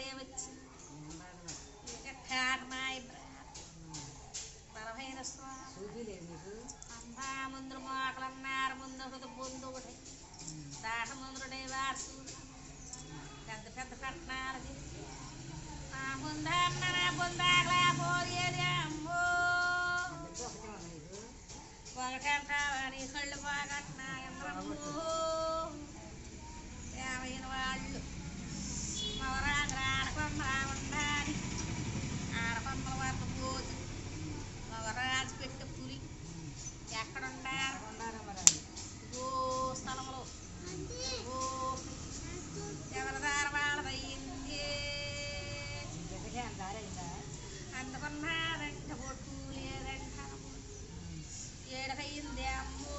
You get Pat. Kakainin.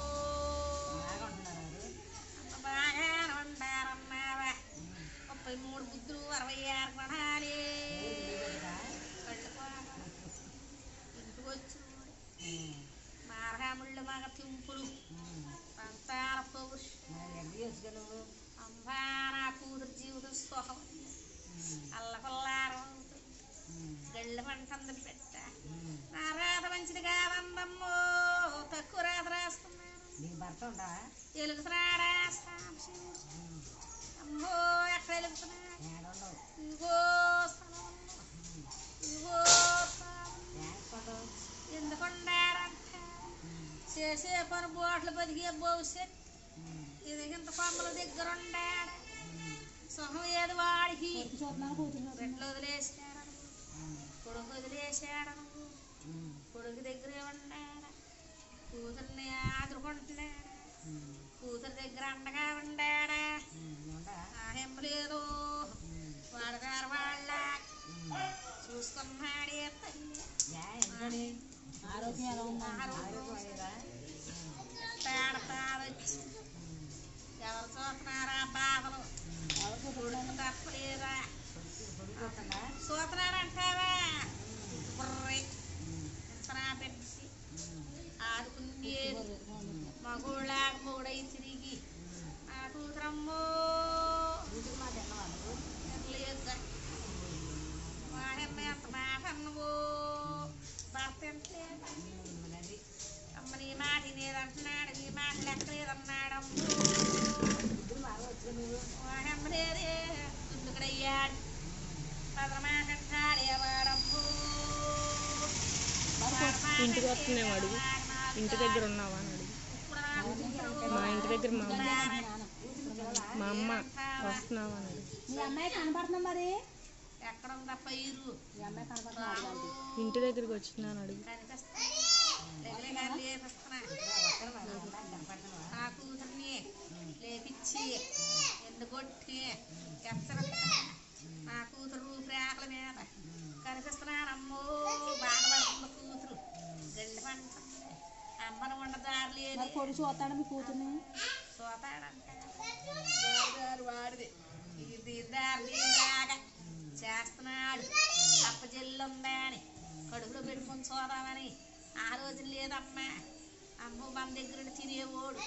నీకు ఎలుగుతున్నాడా అమ్మో ఎక్కడ ఎలుగుతున్నాడు ఇగో ఇదిగో స్థలం ఇదిగో ఎందుకుండాడంటే చేసే పని బోట్లు బతికే భవిష్యత్ ఇది ఇంత కొమ్మల దగ్గర ఉండాడు. సుఖం ఏది వాడికి? రెట్లు వదిలేసాడు కొడుకు వదిలేసాడు కొడుకు దగ్గరే ఉండాడు. కూతుర్ని ఆదుకుంటున్నాడు. కూతురు దగ్గర అండగా ఉండాడా ఆహెం లేదు వాడగారు వాళ్ళ. చూసుకున్నాడే తల్లి ఆరోగ్యం ఎలా ఎవరు చూస్తున్నారా బాధలు? కొడుకు తప్పలేదా? ఇంటికి వస్తున్నాం అడుగు. ఇంటి దగ్గర ఉన్నావా అని అడుగు. మా ఇంటి దగ్గర మా అమ్మ మా అమ్మ వస్తున్నావా అని అడుగు. మరి? ఇంటి దగ్గరికి వచ్చినా అని అడుగు. లేపిచ్చి ఎందుకొట్టి ఎత్తర నా కూతురు ఊపిరాకల మీద కనిపిస్తున్నానమ్మో బాధపడుతుంది కూతురు. గండి పంట. అమ్మను ఉండదారు లేదు కొడుకు చూస్తాడు మీ కూతుర్ని? వాడు వాడిది. ఇది దారి బాగా చేస్తున్నాడు. అప్పజెల్లుందా అని. కడుపులో పెట్టుకొని చూద్దామని. ఆ రోజు లేదమ్మా. అమ్మ మన దగ్గర తినేవాడు.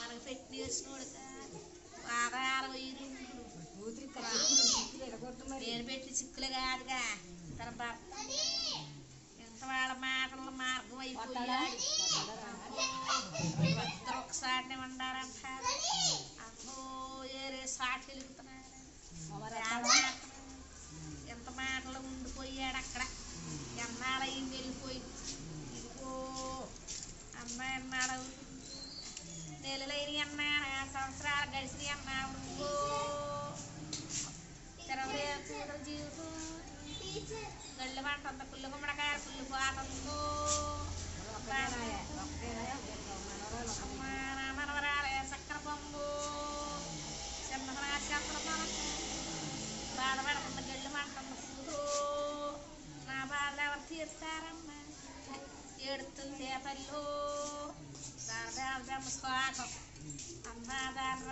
మనకు పెట్టి నేర్చినోడు కాదు చిక్కులు కాదుగా. తన భర్త ఇంత వాళ్ళ మాటల మార్గం అయిపోయాడు ఇద్దరు ఒకసారినే ఉండారంట అమ్మో ఏరే సాటి వెలుగుతున్నారు. ఎంత మాటలు ఉండిపోయాడు అక్కడ. ఎన్నాళ్ళయింది వెళ్ళిపోయింది ఇదిగో అమ్మాయి అన్నాడు. నెలలైన అన్నాడు. సంవత్సరాలు గడిచిన అన్న గళ్ళు పంట పుల్లు గుమ్మడికాయ పుల్లు పోతుందో అమ్మ నా మనవరాలే చక్కెర పొంగు చిన్న చక్కెర పొంగు బాధపడుతుంది గళ్ళు మంటుంది కూతురు నా బాధ ఎవరు తీరుస్తారమ్మా ఏడుతుంది తల్లు దాని దాని స్వాగం అమ్మ దాని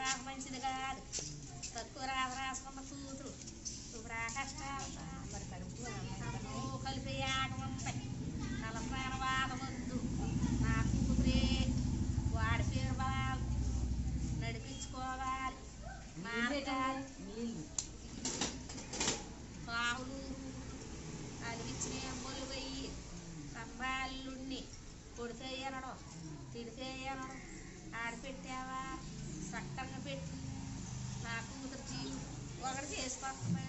మార్గాలు పావులు అలిగించిన అమ్మలు పోయి సంబాళ్ళుణ్ణి కొడితే ఎనడం తిడితే ఎనడం ఆడపెట్టావా? చక్కగా పెట్టి నాకు కూతురు ఒకటి చేసుకోవాలి